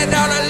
head on a